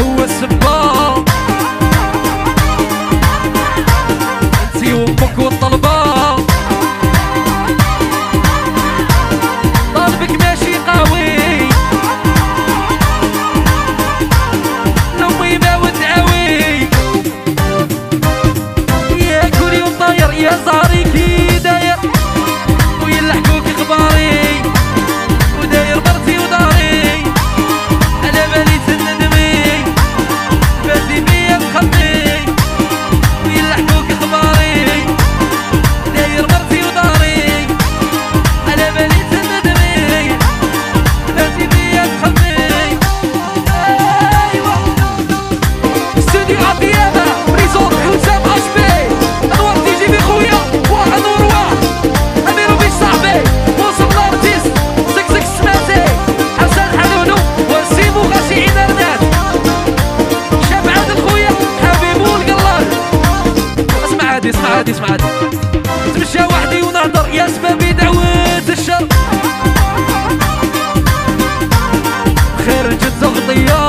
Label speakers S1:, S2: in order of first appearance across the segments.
S1: هو السباق the earth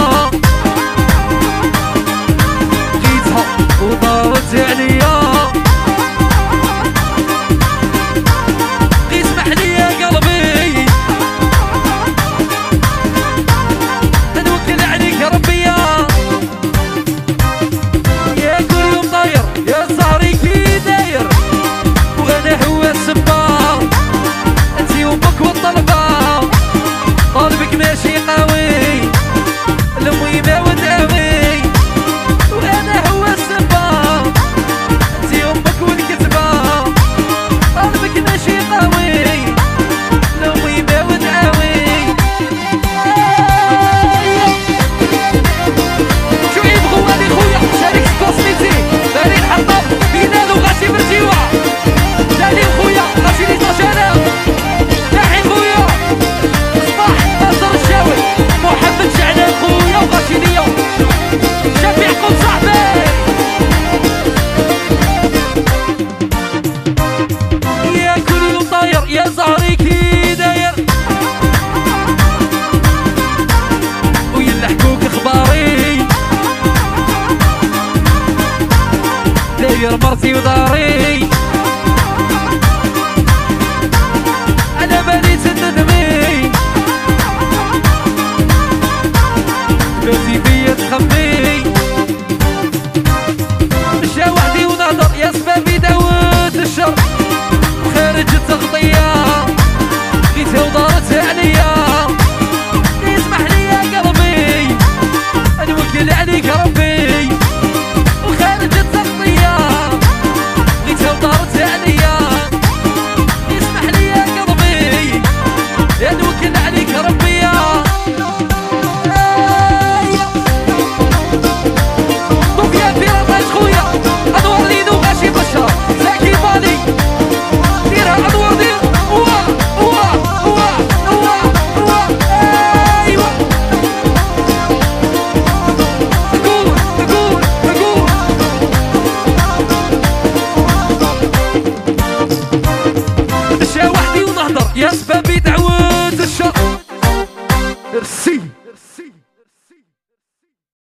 S1: غير مرتي وداري. على بالي تندمي بدي فيا تخبي مشى وحدي ونهضر يا سبابي داوت الشر. خارج التغطية. غيتها ودارتها عليا Yes.